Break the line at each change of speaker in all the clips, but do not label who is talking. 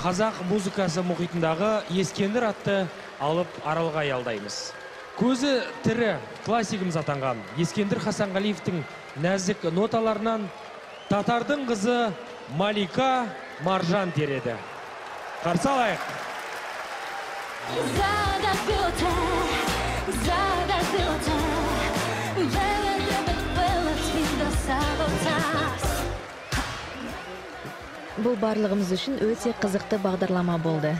қазақ музыкасы мұхитындағы ескендір атты алып аралға аялдаймыз. Көзі тірі классигіміз атанған ескендір хасанғалиевтің нәзік ноталарынан татардың қызы малика маржан тереді. Қарсы алайық.
Бұл барлығымыз үшін өте қызықты бағдарлама болды.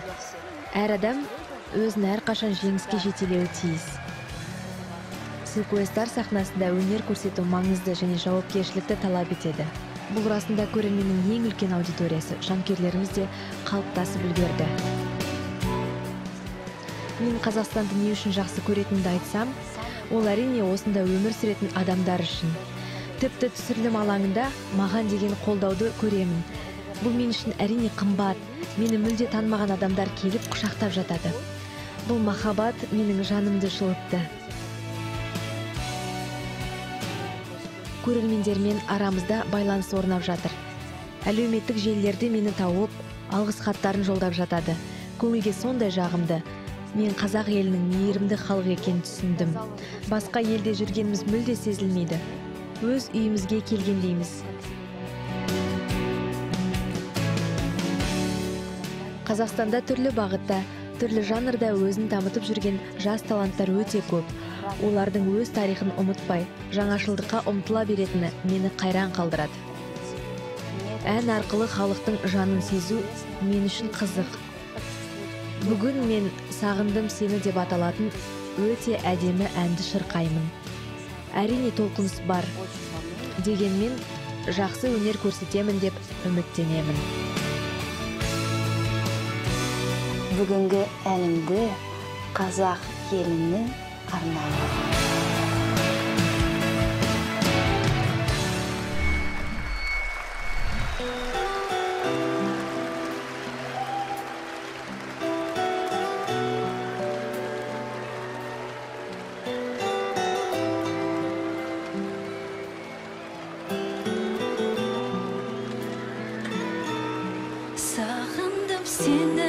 Әр адам өзін әрқашан жеңіске жетелеуі тиіс. Силкуэстар сахнасында өнер көрсету маңызды және жауапкершілікті талап етеді. Бұл расында көрерменнің ең үлкен аудиториясы жанкүйерлеріміз де қалыптасып үлгерді. Мен қазақстанды не үшін жақсы көретінімді айтсам ол әрине осында өмір сүретін адамдар үшін. Тіпті түсірілім алаңында маған деген қолдауды көремін. Бұл мен үшін әрине қымбат. Мені мүлде танымаған адамдар келіп құшақтап жатады. Бұл махаббат менің жанымды жылытты. Көрермендермен арамызда байланыс орнап жатыр. Әлеуметтік желілерде мені тауып алғыс хаттарын жолдап жатады. Көңілге сондай жағымды. Мен қазақ елінің мейірімді халық екенін түсіндім. Басқа елде жүргеніміз мүлде сезілмейді. Өз үйімізге келгендейміз қазақстанда түрлі бағытта түрлі жанрда өзін дамытып жүрген жас таланттар өте көп. Олардың өз тарихын ұмытпай жаңашылдыққа ұмтыла беретіні мені қайран қалдырады. Ән арқылы халықтың жанын сезу мен үшін қызық. Бүгін мен сағындым сені деп аталатын өте әдемі әнді шырқаймын. Әрине толқыныс бар дегенмен жақсы өнер көрсетемін деп үміттенемін.
Бүгінгі әнімді қазақ еліне арнаймын
Сағындым сені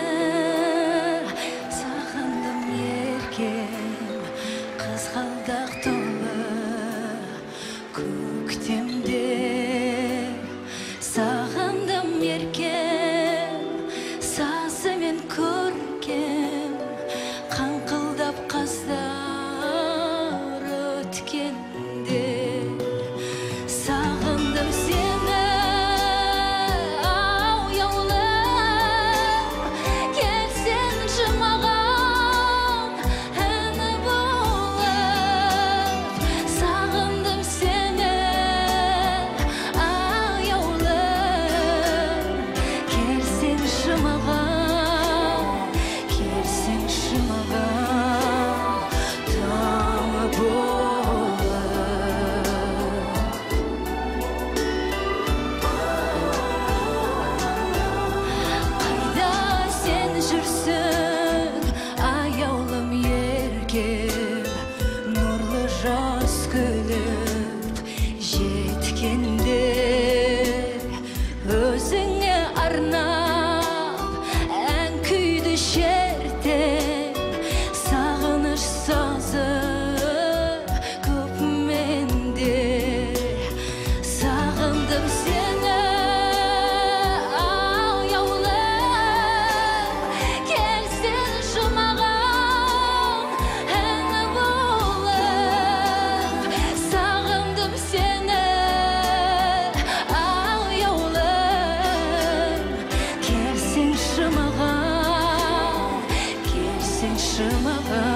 什么？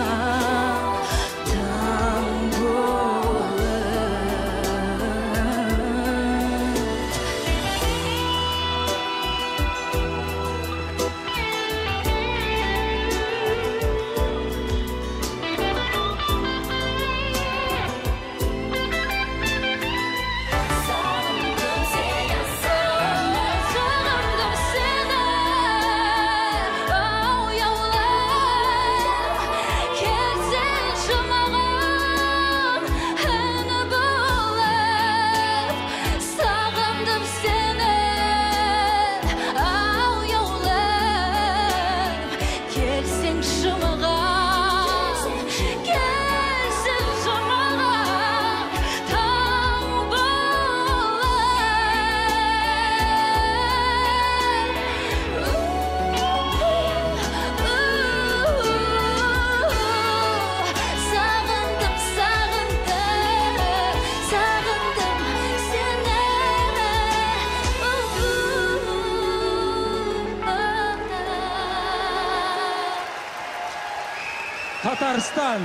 Татарстан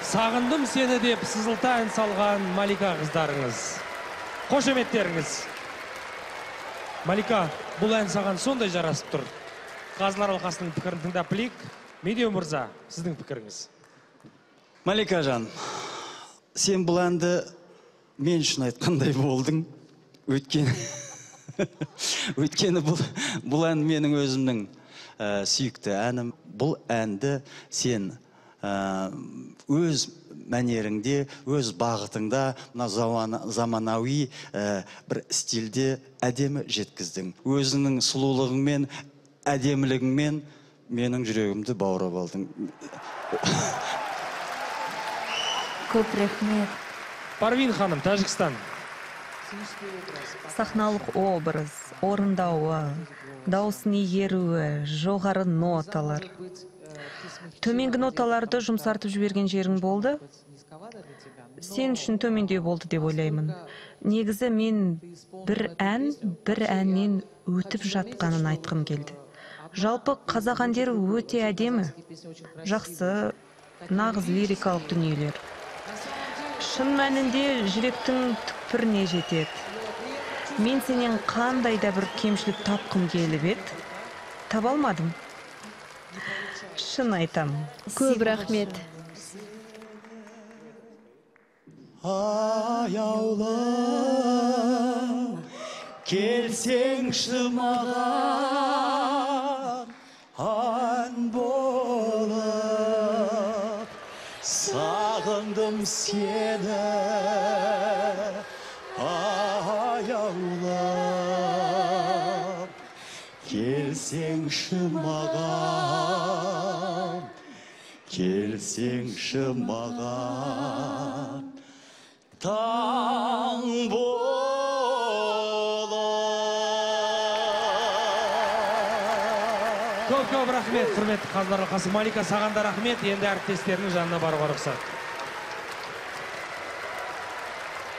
сағындым сені деп сызылта ән салған малика қыздарыңыз. Қошеметтеріңіз малика бұл ән саған сондай жарасып тұр. Қазылар алқасының пікірін тыңдап білейік. Медеу мырза сіздің пікіріңіз.
Малика жан сен бұл әнді мен үшін айтқандай болдың. Өйткені өйткені бұл, бұл ән менің өзімнің. Ә, сүйікті әнім. Бұл әнді сен ә, өз мәнеріңде өз бағытыңда мына замана- заманауи ә, бір стильде әдемі жеткіздің. Өзіңнің сұлулығыңмен әдемілігіңмен менің жүрегімді баурап алдың.
Көп рахмет.
Парвин ханым тәжікстан.
Сахналық образ орындауы. Дауысын игеруі жоғары ноталар. Төменгі ноталарды жұмсартып жіберген жерің болды? Сен үшін төмендеу болды деп ойлаймын. Негізі мен бір ән бір әннен өтіп жатқанын айтқым келді. Жалпы қазақ әндері өте әдемі. Жақсы нағыз лирикалық дүниелер. Шын мәнінде жүректің түкпіріне жетеді. Мен сенен қандай да бір кемшілік тапқым келіп еді таба алмадым. Шын айтамын.
Көп рахмет.
аяулым келсеңші маған ан болып сағындым сені. Келсеңші маған келсеңші маған таң болып
көп көп рахмет құрметті қазылар алқасы. Малика саған да рахмет. Енді әріптестерінің жанына баруға рұқсат.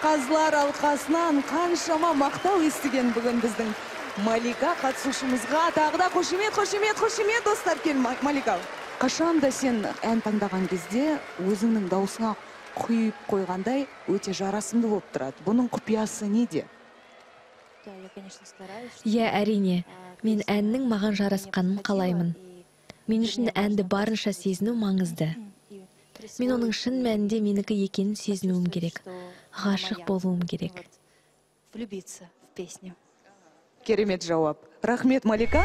Қазылар алқасынан қаншама мақтау естіген бүгін біздің малика қатысушымызға тағы да қошемет қошемет қошемет достар. Кел Ма- малика. Қашан да сен ән таңдаған кезде өзіңнің даусыңа құйып қойғандай өте жарасымды болып тұрады. Бұның құпиясы неде?
Иә әрине мен әннің маған жарасқанын қалаймын. мен үшін әнді барынша сезіну маңызды. Мен оның шын мәнінде менікі екенін сезінуім керек. ғашық болуым керек.
влюбиться в песню.
Керемет жауап. Рахмет малика.